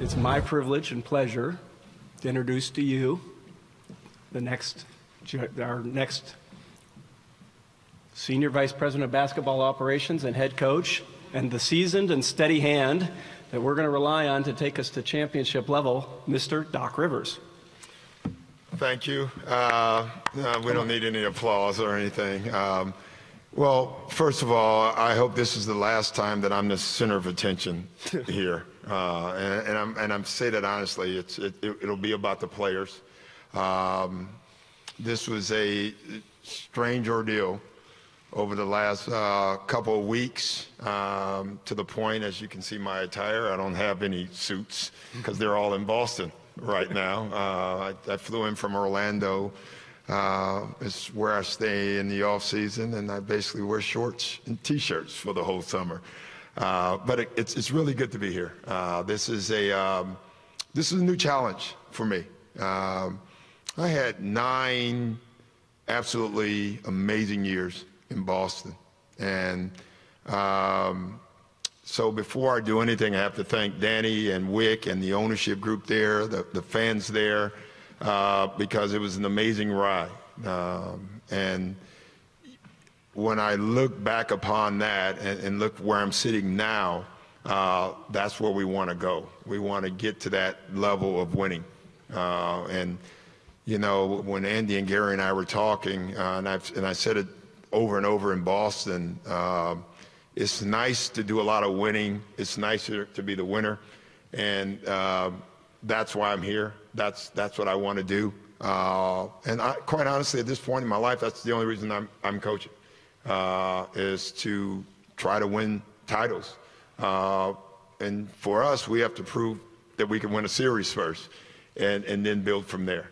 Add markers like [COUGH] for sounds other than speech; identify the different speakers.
Speaker 1: It's my privilege and pleasure to introduce to you the next, our next Senior Vice President of Basketball Operations and head coach, and the seasoned and steady hand that we're going to rely on to take us to championship level, Mr. Doc Rivers.
Speaker 2: Thank you. Uh, uh, we don't need any applause or anything. Um, well, first of all, I hope this is the last time that I'm the center of attention [LAUGHS] here. Uh, and, and, I'm, and I'm say that honestly. It's, it, will be about the players. Um, this was a strange ordeal over the last uh, couple of weeks um, to the point, as you can see my attire, I don't have any suits because they're all in Boston right [LAUGHS] now. Uh, I, I, flew in from Orlando. Uh, it's where I stay in the off season, and I basically wear shorts and t-shirts for the whole summer. Uh, but it, it's, it's really good to be here. Uh, this is a um, this is a new challenge for me. Um, I had nine absolutely amazing years in Boston. And um, so before I do anything, I have to thank Danny and Wyc and the ownership group there, the, the fans there, uh, because it was an amazing ride. Um, and when I look back upon that and, and look where I'm sitting now, uh, that's where we want to go. We want to get to that level of winning. Uh, and, you know, when Andy and Gary and I were talking, uh, and, I've, and I said it over and over in Boston. Uh, it's nice to do a lot of winning. It's nicer to be the winner, and uh, that's why I'm here. That's that's what I want to do. Uh, and I, quite honestly, at this point in my life, that's the only reason I'm I'm coaching, uh, is to try to win titles. Uh, and for us, we have to prove that we can win a series first, and and then build from there.